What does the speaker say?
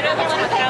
Agora eu vou